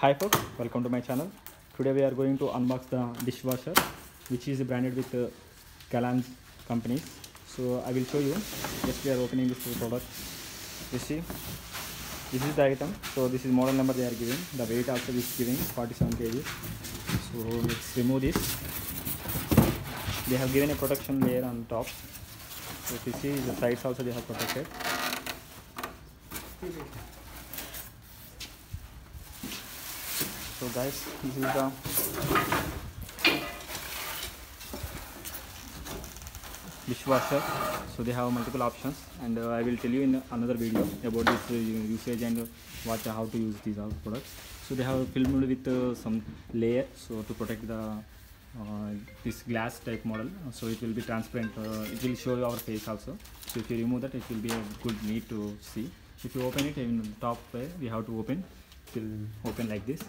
Hi folks, welcome to my channel. Today we are going to unbox the dishwasher which is branded with uh, Galanz companies. So I will show you. Just we are opening this product. You see, this is the item. So this is model number they are giving. The weight also is giving 47 kg. So let's remove this. They have given a protection layer on top. So you see the sides also they have protected. So guys, this is the dishwasher. So they have multiple options, and uh, I will tell you in another video about this uh, usage and uh, what how to use these products. So they have filmed with uh, some layer so to protect the uh, this glass type model. So it will be transparent. Uh, it will show our face also. So if you remove that, it will be a good neat to see. If you open it in top way, we have to open. It will open like this.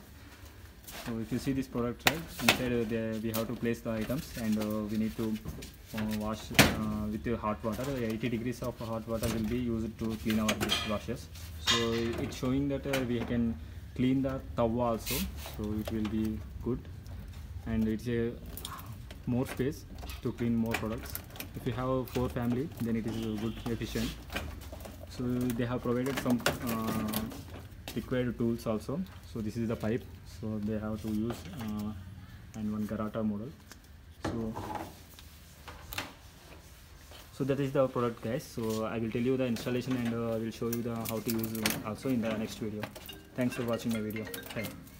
So if you see this product right inside uh, there we have to place the items and uh, we need to uh, wash with the hot water. 80 degrees of hot water will be used to clean our dishwashers so it's showing that we can clean the tawa also. So it will be good. And it's a more space to clean more products. If you have four family then it is good efficient. So they have provided some uh, required tools also. So this is the pipe. So they have to use uh, and one garata model. So so that is the product guys. So i will tell you the installation and uh, i will show you the how to use also in the next video. Thanks for watching my video. You